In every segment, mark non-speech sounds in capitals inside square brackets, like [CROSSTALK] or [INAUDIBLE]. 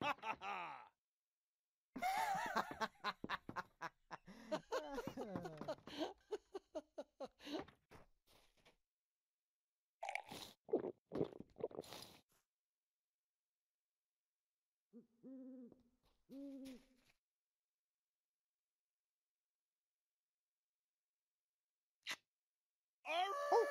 Ha ha ha! [LAUGHS] All right.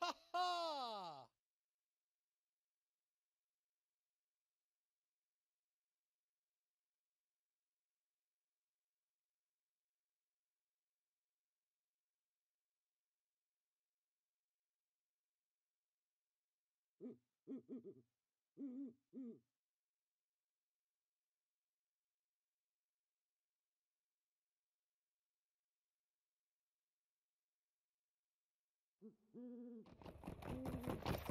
ha ha! Mm-hmm. [LAUGHS] mm, mm. mm.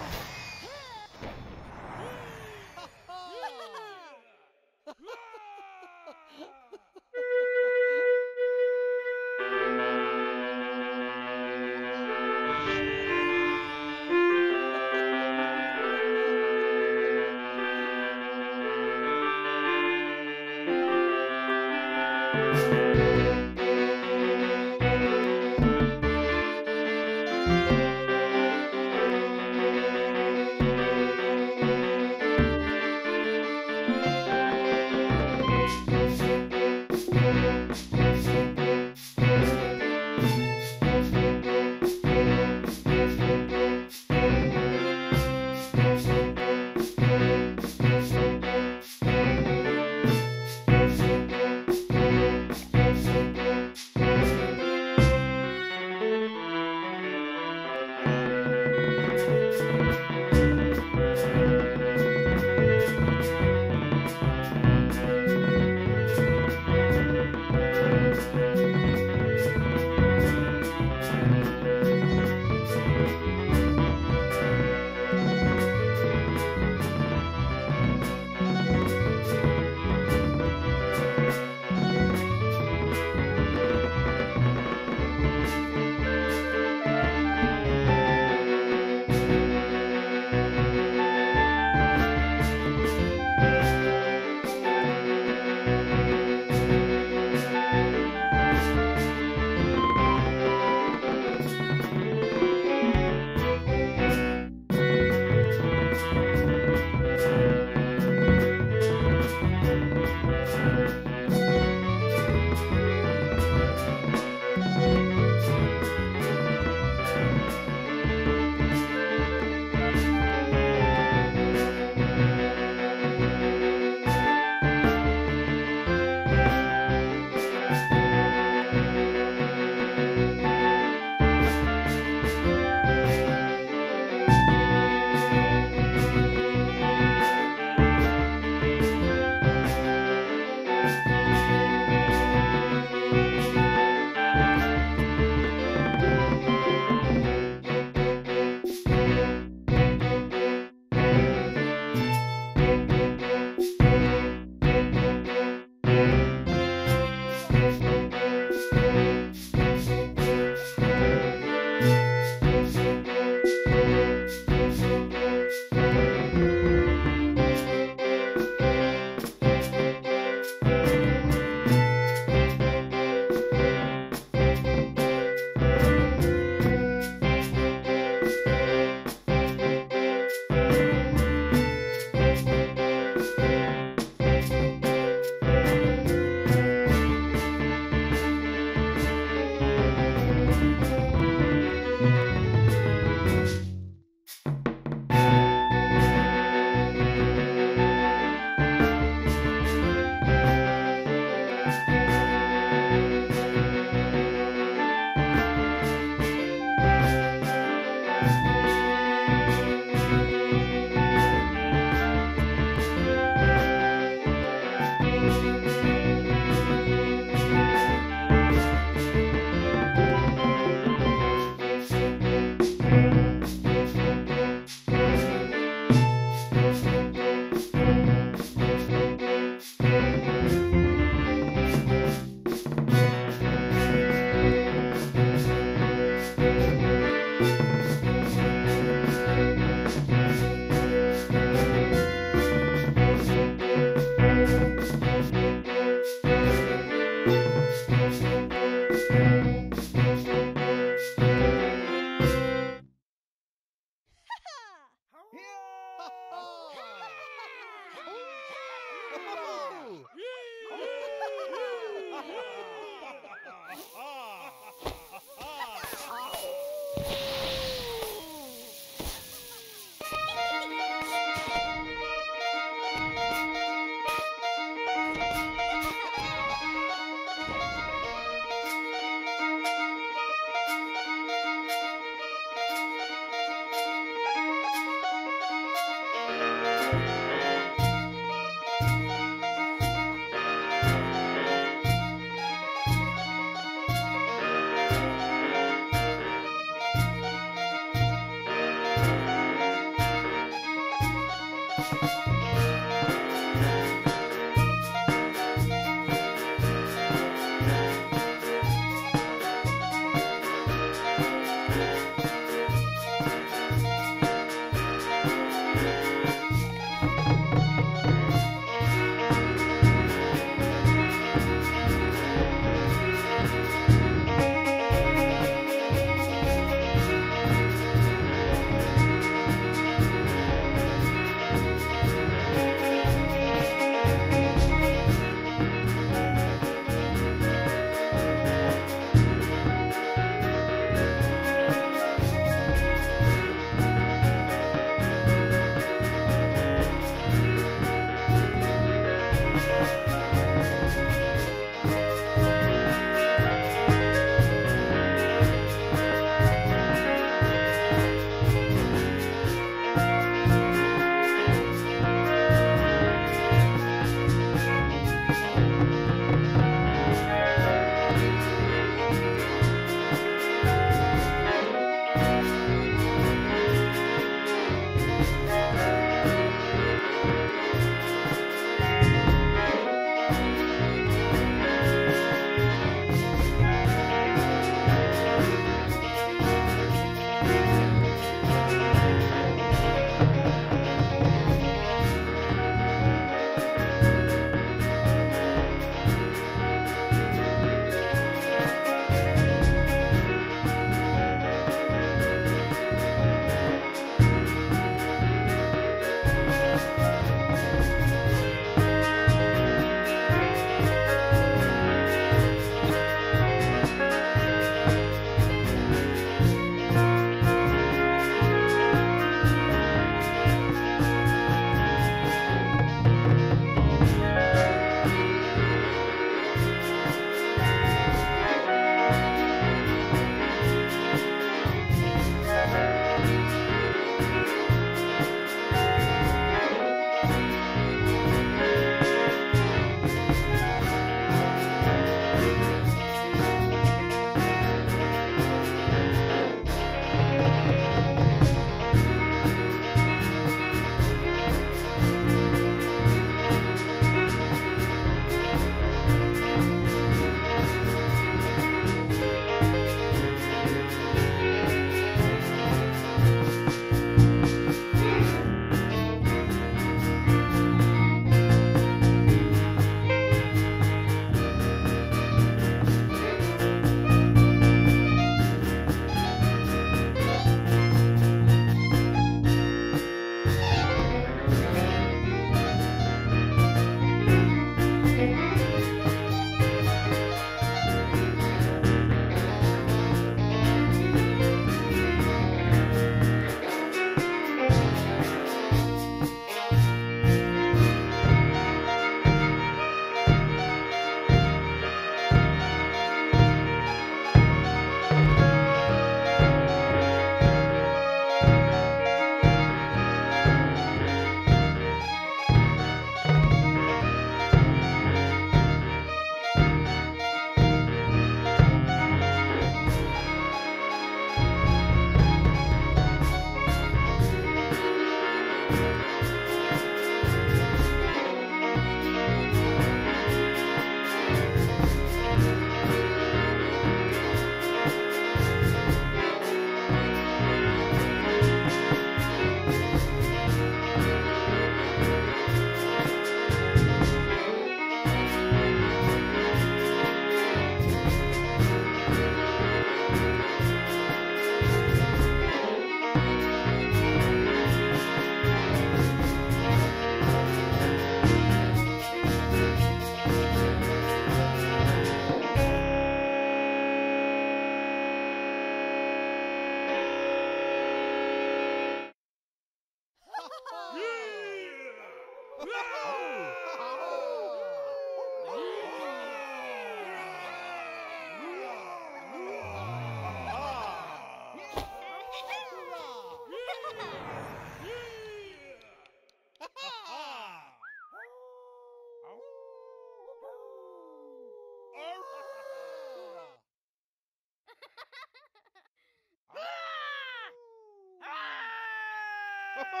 Yeah!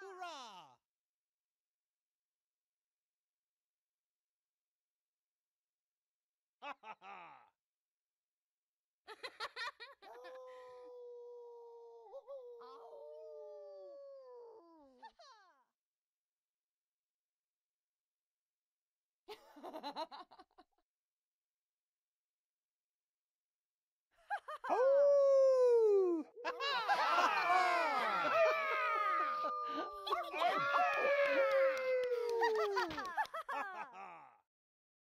Hurrah! Ha ha ha! Ha ha ha!